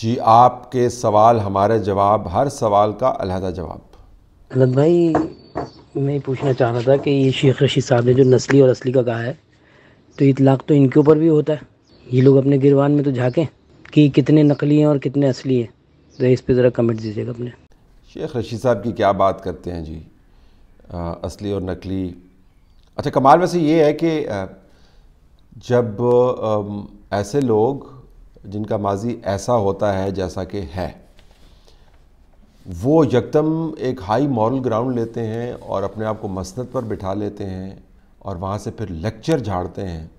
जी आपके सवाल हमारे जवाब हर सवाल का अलहदा जवाब। अनंत भाई मैं पूछना चाह रहा था कि ये शेख रशीद साहब ने जो नस्ली और असली का कहा है तो इतलाक तो इनके ऊपर भी होता है? ये लोग अपने गिरवान में तो झाँकें कि कितने नकली हैं और कितने असली हैं? तो इस पर ज़रा कमेंट दीजिएगा अपने। शेख रशीद साहब की क्या बात करते हैं जी? आ, असली और नकली। अच्छा कमाल वैसे ये है कि जब आ, ऐसे लोग जिनका माजी ऐसा होता है जैसा कि है। वो यकदम एक हाई मॉरल ग्राउंड लेते हैं और अपने आप को मसनद पर बिठा लेते हैं और वहाँ से फिर लेक्चर झाड़ते हैं।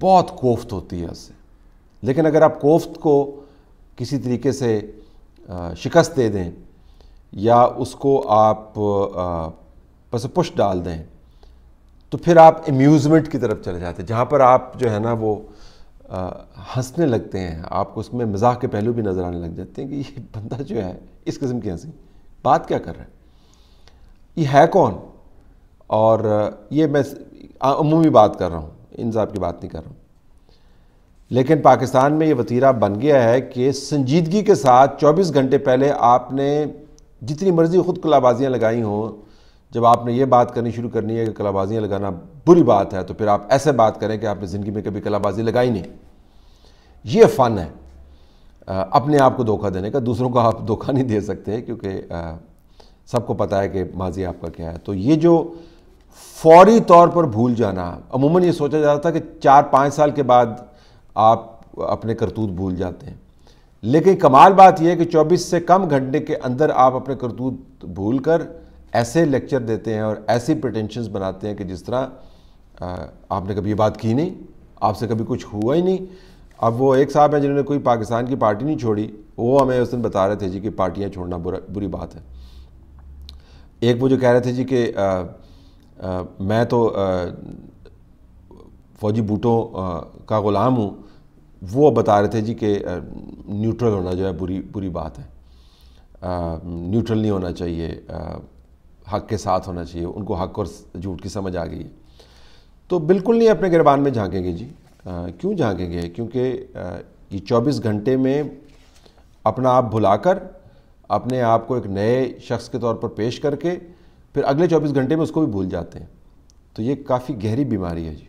बहुत कोफ्त होती है उससे। लेकिन अगर आप कोफ्त को किसी तरीके से शिकस्त दे दें या उसको आप बस पुश डाल दें तो फिर आप एम्यूज़मेंट की तरफ़ चले जाते हैं। जहाँ पर आप जो है ना वो हंसने लगते हैं। आपको उसमें मज़ाक के पहलू भी नज़र आने लग जाते हैं कि ये बंदा जो है, इस किस्म की हँसी। बात क्या कर रहा है? ये है कौन? और, ये मैं अमूमी बात कर रहा हूँ। इंसाफ की बात नहीं कर रहा हूँ। लेकिन पाकिस्तान में ये वतीरा बन गया है कि संजीदगी के साथ 24 घंटे पहले आपने जितनी मर्ज़ी खुद कलाबाजियाँ लगाई हों, जब आपने ये बात करनी शुरू करनी है कि कलाबाजियाँ लगाना बुरी बात है तो फिर आप ऐसे बात करें कि आपने ज़िंदगी में कभी कलाबाजी लगाई नहीं। ये फ़न है अपने आप को धोखा देने का, दूसरों को आप धोखा नहीं दे सकते क्योंकि सबको पता है कि माजी आपका क्या है। तो ये जो फौरी तौर पर भूल जाना, अमूमन ये सोचा जाता था कि चार पाँच साल के बाद आप अपने करतूत भूल जाते हैं। लेकिन कमाल बात यह है कि 24 से कम घंटे के अंदर आप अपने करतूत भूल कर ऐसे लेक्चर देते हैं और ऐसी प्रटेंशंस बनाते हैं कि जिस तरह आपने कभी ये बात की नहीं, आपसे कभी कुछ हुआ ही नहीं। अब वो एक साहब हैं जिन्होंने कोई पाकिस्तान की पार्टी नहीं छोड़ी वो हमें उस दिन बता रहे थे जी कि पार्टियाँ छोड़ना बुरा बुरी बात है। एक वो जो कह रहे थे जी कि मैं तो फौजी बूटों का ग़ुलाम हूँ वो बता रहे थे जी कि न्यूट्रल होना जो है बुरी बुरी बात है। न्यूट्रल नहीं होना चाहिए हक के साथ होना चाहिए उनको हक और झूठ की समझ आ गई। है तो बिल्कुल नहीं अपने गिरबान में झांकेंगे जी। आ, क्यों जागेंगे? क्योंकि ये 24 घंटे में अपना आप भुलाकर, अपने आप को एक नए शख्स के तौर पर पेश करके, फिर अगले 24 घंटे में उसको भी भूल जाते हैं। तो ये काफ़ी गहरी बीमारी है जी।